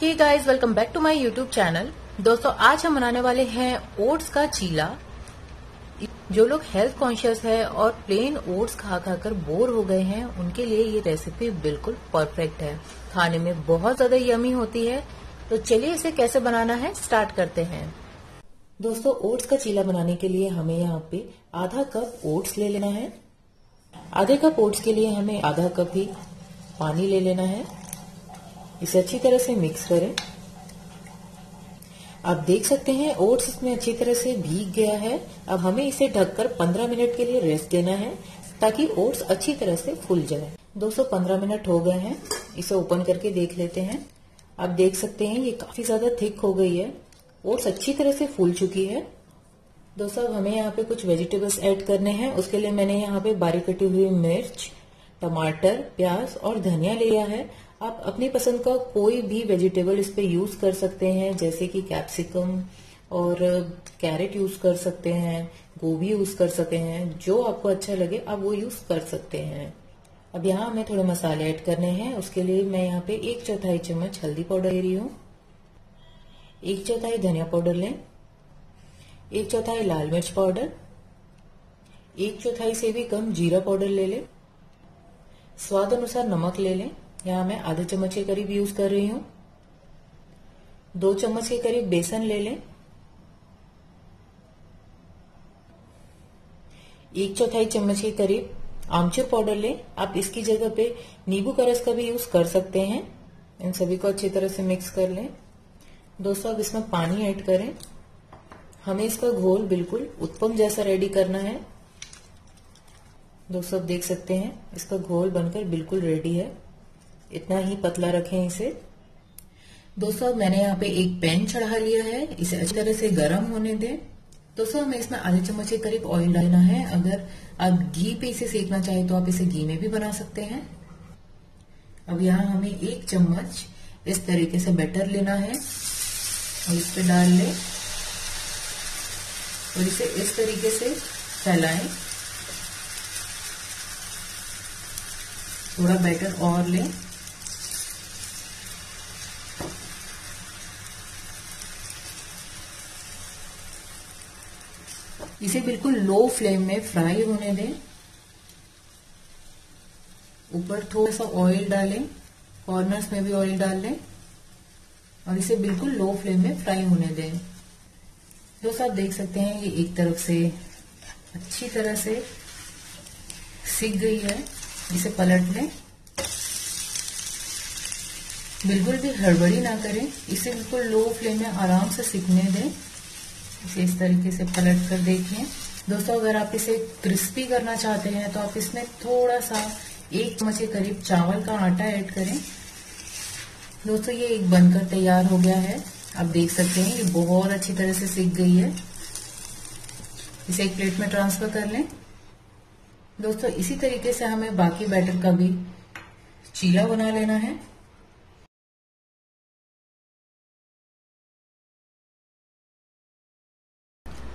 Hey guys welcome back to my YouTube channel दोस्तों, आज हम बनाने वाले हैं ओट्स का चीला। जो लोग हेल्थ कॉन्शियस है और प्लेन ओट्स खा खाकर बोर हो गए हैं, उनके लिए ये रेसिपी बिल्कुल परफेक्ट है। खाने में बहुत ज़्यादा यमी होती है। तो चलिए इसे कैसे बनाना है स्टार्ट करते हैं। दोस्तों ओट्स का चीला बनाने के लिए हमें यहाँ पे आधा कप ओट्स ले लेना है। आधे कप ओट्स के लिए हमें आधा कप ही पानी ले लेना है। इसे अच्छी तरह से मिक्स करें। आप देख सकते हैं ओट्स इसमें अच्छी तरह से भीग गया है। अब हमें इसे ढककर 15 मिनट के लिए रेस्ट देना है, ताकि ओट्स अच्छी तरह से फूल जाए। 215 मिनट हो गए हैं। इसे ओपन करके देख लेते हैं। आप देख सकते हैं, ये काफ़ी ज़्यादा थिक हो गई है। ओट्स अच्छी तरह से फूल चुकी है। दोस्तों, अब हमें यहाँ पे कुछ वेजिटेबल्स ऐड करने हैं। उसके लिए मैंने यहाँ पे बारीक कटी हुई मिर्च, टमाटर, प्याज और धनिया लिया है। आप अपनी पसंद का कोई भी वेजिटेबल इस पे यूज़ कर सकते हैं, जैसे कि कैप्सिकम और कैरेट यूज़ कर सकते हैं, गोभी यूज़ कर सकते हैं, जो आपको अच्छा लगे आप वो यूज़ कर सकते हैं। अब यहाँ हमें थोड़े मसाले ऐड करने हैं, उसके लिए मैं यहाँ पे एक चौथाई चम्मच हल्दी पाउडर ले रही हूँ। एक चौथाई धनिया पाउडर लें, एक चौथाई लाल मिर्च पाउडर, एक चौथाई से भी कम जीरा पाउडर ले लें, स्वाद अनुसार नमक ले लें यहाँ मैं आधे चम्मच के करीब यूज़ कर रही हूँ। दो चम्मच के करीब बेसन ले लें। एक चौथाई चम्मच के करीब आमचूर पाउडर लें। आप इसकी जगह पे नींबू का रस का भी यूज़ कर सकते हैं। इन सभी को अच्छी तरह से मिक्स कर लें। दोस्तों, अब इसमें पानी ऐड करें। हमें इसका घोल बिल्कुल उत्पम जैसा रेडी करना है। दोस्तों, आप देख सकते हैं, इसका घोल बनकर बिल्कुल रेडी है। इतना ही पतला रखें इसे। दोस्तों अब मैंने यहाँ पे एक पैन चढ़ा लिया है। इसे अच्छी तरह से गर्म होने दें। दोस्तों, हमें इसमें आधे चम्मच के करीब ऑयल डालना है। अगर आप घी पे इसे सेकना चाहे तो आप इसे घी में भी बना सकते हैं। अब यहाँ हमें एक चम्मच इस तरीके से बैटर लेना है। और इस पे डाल लें। और इसे इस तरीके से फैलाएँ। थोड़ा बैटर और लें। इसे बिल्कुल लो फ्लेम में फ्राई होने दें। ऊपर थोड़ा सा ऑयल डालें कॉर्नर्स में भी ऑयल डाल लें और इसे बिल्कुल लो फ्लेम में फ्राई होने दें। दोस्तों आप देख सकते हैं ये एक तरफ़ से अच्छी तरह से सीख गई है, इसे पलट लें बिल्कुल भी हड़बड़ी ना करें, इसे बिल्कुल लो फ्लेम में आराम से सीखने दें। इसे इस तरीके से पलट कर देखें दोस्तों, अगर आप इसे क्रिस्पी करना चाहते हैं तो आप इसमें थोड़ा सा एक चम्मच के करीब चावल का आटा ऐड करें। दोस्तों, ये एक बनकर तैयार हो गया है। आप देख सकते हैं, ये बहुत अच्छी तरह से सीख गई है। इसे एक प्लेट में ट्रांसफ़र कर लें। दोस्तों, इसी तरीके से हमें बाकी बैटर का भी चीला बना लेना है।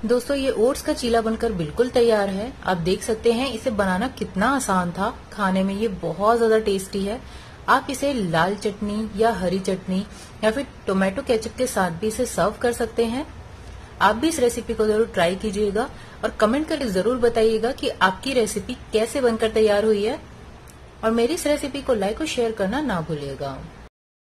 दोस्तों, ये ओट्स का चीला बनकर बिल्कुल तैयार है। आप देख सकते हैं, इसे बनाना कितना आसान था। खाने में ये बहुत ज़्यादा टेस्टी है। आप इसे लाल चटनी या हरी चटनी या फिर टोमेटो केचप के साथ भी इसे सर्व कर सकते हैं। आप भी इस रेसिपी को ज़रूर ट्राई कीजिएगा और कमेंट करके ज़रूर बताइएगा कि आपकी रेसिपी कैसे बनकर तैयार हुई है। और मेरी इस रेसिपी को लाइक और शेयर करना ना भूलिएगा।